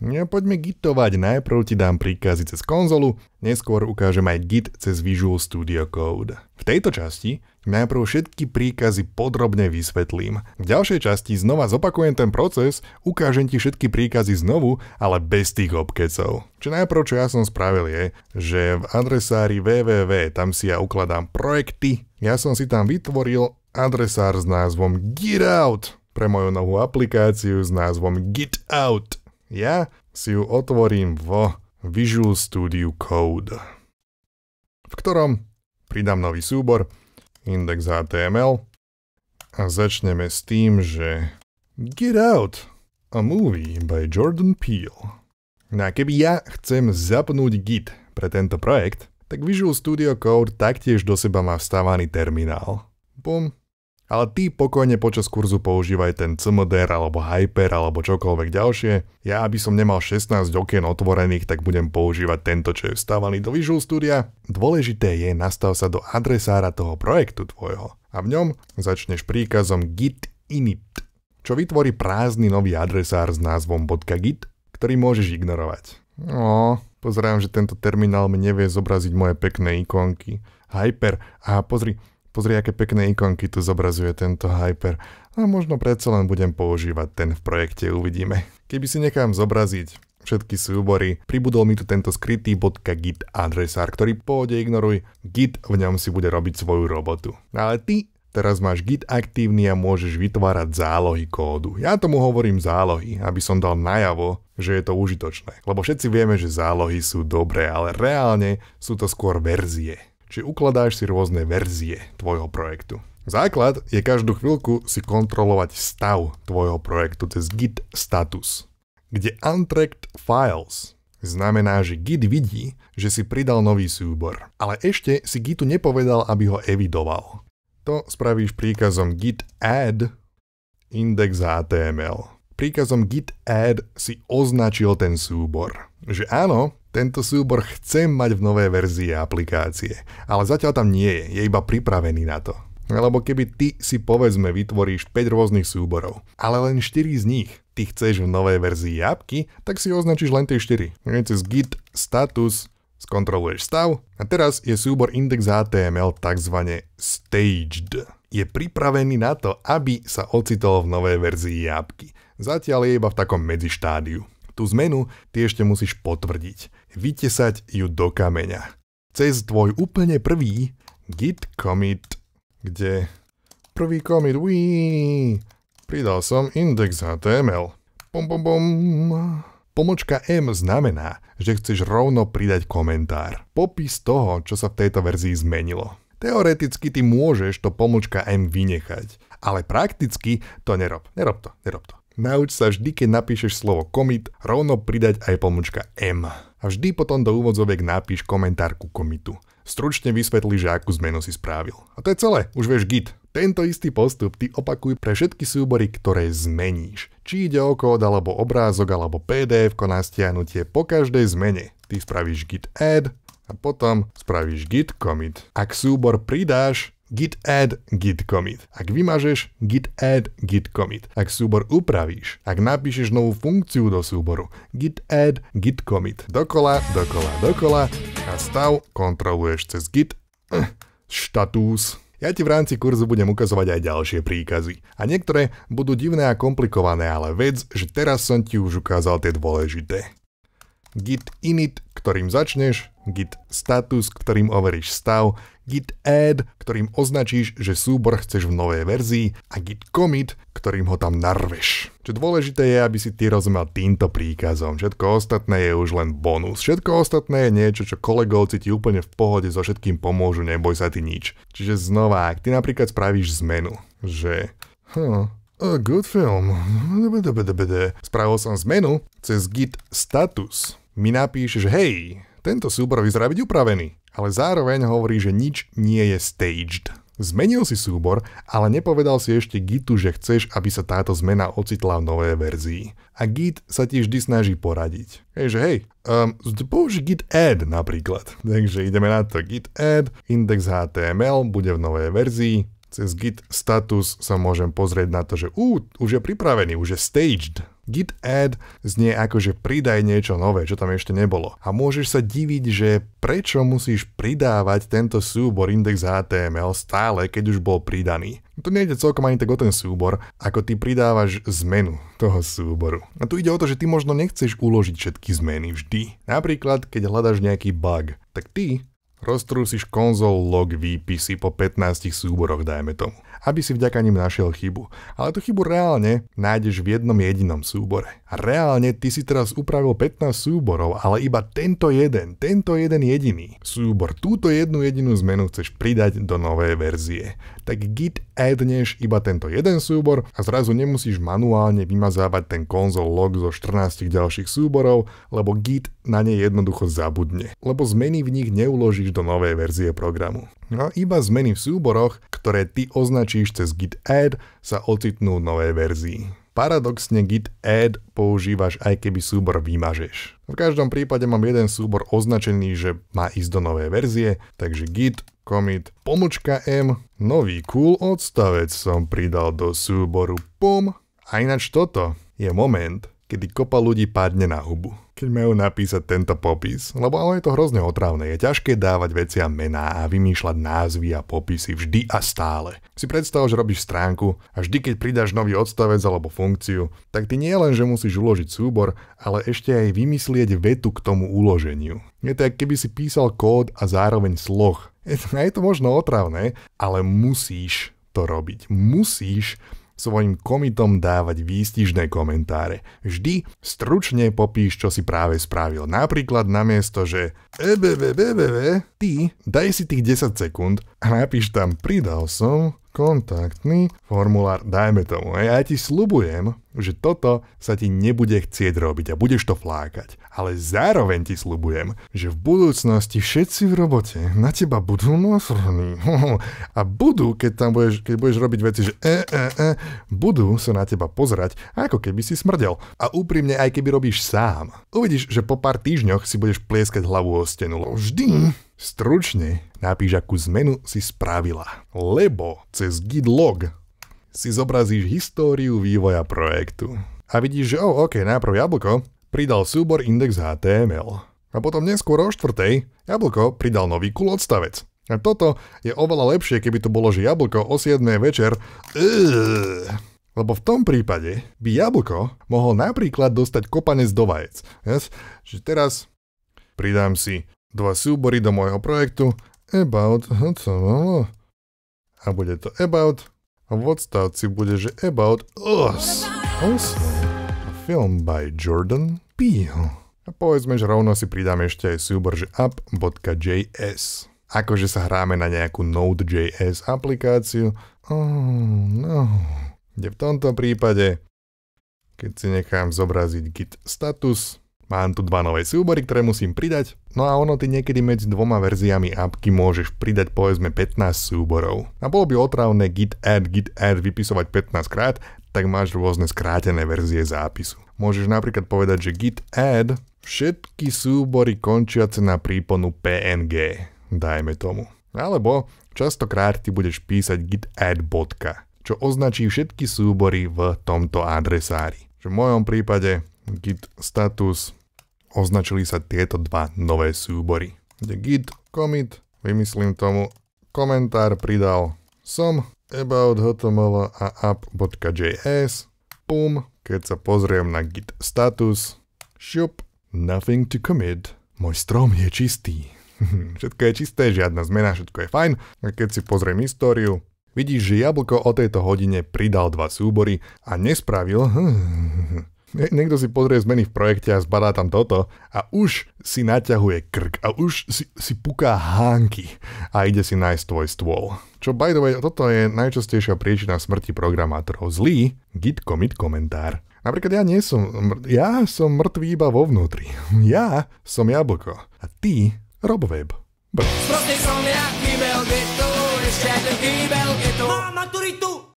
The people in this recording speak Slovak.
Ja, poďme gitovať, najprv ti dám príkazy cez konzolu, neskôr ukážem aj git cez Visual Studio Code. V tejto časti najprv všetky príkazy podrobne vysvetlím. V ďalšej časti znova zopakujem ten proces, ukážem ti všetky príkazy znovu, ale bez tých obkecov. Čo najprv, čo ja som spravil je, že v adresári www tam si ja ukladám projekty, ja som si tam vytvoril adresár s názvom GitOut pre moju novú aplikáciu s názvom GitOut. Ja si ju otvorím vo Visual Studio Code, v ktorom pridám nový súbor, index.html a začneme s tým, že Get Out, a movie by Jordan Peele. No a keby ja chcem zapnúť Git pre tento projekt, tak Visual Studio Code taktiež do seba má vstávaný terminál. Bum, ale ty pokojne počas kurzu používaj ten CMDR alebo Hyper alebo čokoľvek ďalšie. Ja aby som nemal 16 okien otvorených, tak budem používať tento, čo je vstávaný do Visual Studia. Dôležité je nastav sa do adresára toho projektu tvojho a v ňom začneš príkazom git init, čo vytvorí prázdny nový adresár s názvom .git, ktorý môžeš ignorovať. No, pozerám, že tento terminál mi nevie zobraziť moje pekné ikonky. Hyper, a pozri, Pozri, aké pekné ikonky tu zobrazuje tento Hyper. A možno predsa len budem používať ten v projekte, uvidíme. Keby si nechám zobraziť všetky súbory, pribudol mi tu tento skrytý .git adresár, ktorý pôjde ignoruj, git v ňom si bude robiť svoju robotu. Ale ty Teraz máš Git aktívny a môžeš vytvárať zálohy kódu. Ja tomu hovorím zálohy, aby som dal najavo, že je to užitočné. Lebo všetci vieme, že zálohy sú dobré, ale reálne sú to skôr verzie či ukladáš si rôzne verzie tvojho projektu. Základ je každú chvíľku si kontrolovať stav tvojho projektu cez git status, kde untracked files znamená, že git vidí, že si pridal nový súbor, ale ešte si gitu nepovedal, aby ho evidoval. To spravíš príkazom git add index.html. Príkazom git add si označil ten súbor. Že áno, tento súbor chcem mať v novej verzii aplikácie, ale zatiaľ tam nie je, je iba pripravený na to. Lebo keby ty si povedzme vytvoríš 5 rôznych súborov, ale len 4 z nich ty chceš v novej verzii apky, tak si označíš len tie 4. Cez git status skontroluješ stav a teraz je súbor index.html tzv. staged. Je pripravený na to, aby sa ocitol v novej verzii apky. Zatiaľ je iba v takom medzištádiu. Tú zmenu ty ešte musíš potvrdiť vytesať ju do kameňa. Cez tvoj úplne prvý git commit, kde prvý commit, uí, pridal som index.html. Pom, pom, pom. Pomočka M znamená, že chceš rovno pridať komentár. Popis toho, čo sa v tejto verzii zmenilo. Teoreticky ty môžeš to pomočka M vynechať, ale prakticky to nerob. Nerob to, nerob to. Nauč sa vždy, keď napíšeš slovo commit, rovno pridať aj pomočka M a vždy potom do úvodzoviek napíš komentár ku komitu. Stručne vysvetli, že akú zmenu si spravil. A to je celé, už vieš git. Tento istý postup ty opakuj pre všetky súbory, ktoré zmeníš. Či ide o kód, alebo obrázok, alebo pdf na stiahnutie, po každej zmene ty spravíš git add a potom spravíš git commit. Ak súbor pridáš, git add, git commit. Ak vymažeš, git add, git commit. Ak súbor upravíš, ak napíšeš novú funkciu do súboru, git add, git commit. Dokola, dokola, dokola a stav kontroluješ cez git status. Ja ti v rámci kurzu budem ukazovať aj ďalšie príkazy. A niektoré budú divné a komplikované, ale vedz, že teraz som ti už ukázal tie dôležité. Git init, ktorým začneš, git status, ktorým overíš stav, git add, ktorým označíš, že súbor chceš v novej verzii a git commit, ktorým ho tam narveš. Čo dôležité je, aby si ty rozumel týmto príkazom. Všetko ostatné je už len bonus. Všetko ostatné je niečo, čo kolegovci ti úplne v pohode so všetkým pomôžu, neboj sa ty nič. Čiže znova, ak ty napríklad spravíš zmenu, že huh, a good film. Spravil som zmenu cez git status. Mi napíšeš, hej, tento súbor vyzerá byť upravený ale zároveň hovorí, že nič nie je staged. Zmenil si súbor, ale nepovedal si ešte Gitu, že chceš, aby sa táto zmena ocitla v novej verzii. A Git sa ti vždy snaží poradiť. Hej, že hej, um, použi Git add napríklad. Takže ideme na to Git add, index HTML bude v novej verzii, cez git status sa môžem pozrieť na to, že ú, už je pripravený, už je staged. Git add znie ako, že pridaj niečo nové, čo tam ešte nebolo. A môžeš sa diviť, že prečo musíš pridávať tento súbor index HTML stále, keď už bol pridaný. To nejde celkom ani tak o ten súbor, ako ty pridávaš zmenu toho súboru. A tu ide o to, že ty možno nechceš uložiť všetky zmeny vždy. Napríklad, keď hľadaš nejaký bug, tak ty roztrúsiš konzol log výpisy po 15 súboroch, dajme tomu aby si vďaka nim našiel chybu. Ale tú chybu reálne nájdeš v jednom jedinom súbore. Reálne ty si teraz upravil 15 súborov, ale iba tento jeden, tento jeden jediný súbor, túto jednu jedinú zmenu chceš pridať do novej verzie. Tak git addneš iba tento jeden súbor a zrazu nemusíš manuálne vymazávať ten konzol log zo 14 ďalších súborov, lebo git na ne jednoducho zabudne. Lebo zmeny v nich neuložíš do novej verzie programu. No iba zmeny v súboroch, ktoré ty označíš cez git add, sa ocitnú v novej verzii. Paradoxne git add používaš aj keby súbor vymažeš. V každom prípade mám jeden súbor označený, že má ísť do novej verzie, takže git commit pomočka m, nový cool odstavec som pridal do súboru pom. A ináč toto je moment, kedy kopa ľudí padne na hubu keď majú napísať tento popis, lebo ale je to hrozne otravné. Je ťažké dávať veciam mená a vymýšľať názvy a popisy vždy a stále. Si predstav, že robíš stránku a vždy keď pridáš nový odstavec alebo funkciu, tak ty nie len, že musíš uložiť súbor, ale ešte aj vymyslieť vetu k tomu uloženiu. Je to, keby si písal kód a zároveň sloh. Je to možno otravné, ale musíš to robiť. Musíš svojim komitom dávať výstižné komentáre. Vždy stručne popíš, čo si práve spravil. Napríklad namiesto, že ebebebebebe, ty daj si tých 10 sekúnd a napíš tam pridal som kontaktný formulár, dajme tomu. Ja ti slubujem, že toto sa ti nebude chcieť robiť a budeš to flákať. Ale zároveň ti slubujem, že v budúcnosti všetci v robote na teba budú nasrní. A budú, keď tam budeš, keď budeš robiť veci, že e, e, e, budú sa na teba pozerať, ako keby si smrdel. A úprimne, aj keby robíš sám. Uvidíš, že po pár týždňoch si budeš plieskať hlavu o stenu. Vždy Stručne napíš, akú zmenu si spravila, lebo cez git log si zobrazíš históriu vývoja projektu. A vidíš, že oh, ok, najprv jablko pridal súbor index HTML. A potom neskôr o štvrtej jablko pridal nový cool odstavec. A toto je oveľa lepšie, keby to bolo, že jablko o 7 večer... Lebo v tom prípade by jablko mohol napríklad dostať kopanec do vajec. Yes? Že teraz pridám si dva súbory do môjho projektu about HTML a bude to about a v odstavci bude, že about us. Also, a film by Jordan Peele. A povedzme, že rovno si pridáme ešte aj súbor, že app.js. Akože sa hráme na nejakú Node.js aplikáciu. Oh, no. Kde v tomto prípade, keď si nechám zobraziť git status, Mám tu dva nové súbory, ktoré musím pridať, no a ono ty niekedy medzi dvoma verziami appky môžeš pridať povedzme 15 súborov. A bolo by otravné git add, git add vypisovať 15 krát, tak máš rôzne skrátené verzie zápisu. Môžeš napríklad povedať, že git add všetky súbory končiace na príponu PNG, dajme tomu. Alebo častokrát ty budeš písať git add bodka, čo označí všetky súbory v tomto adresári. V mojom prípade git status označili sa tieto dva nové súbory. Kde git commit, vymyslím tomu, komentár pridal som about html a app.js, pum, keď sa pozriem na git status, šup, nothing to commit, môj strom je čistý. všetko je čisté, žiadna zmena, všetko je fajn. A keď si pozriem históriu, vidíš, že jablko o tejto hodine pridal dva súbory a nespravil Niekto si pozrie zmeny v projekte a zbadá tam toto a už si naťahuje krk a už si, si puká hánky a ide si nájsť tvoj stôl. Čo by the way, toto je najčastejšia príčina smrti programátorov. Zlý git commit komentár. Napríklad ja nie som, ja som mŕtvý iba vo vnútri. Ja som jablko a ty robweb. Brr. som jak kýbel, ešte aj ten kýbel, Mám maturitu!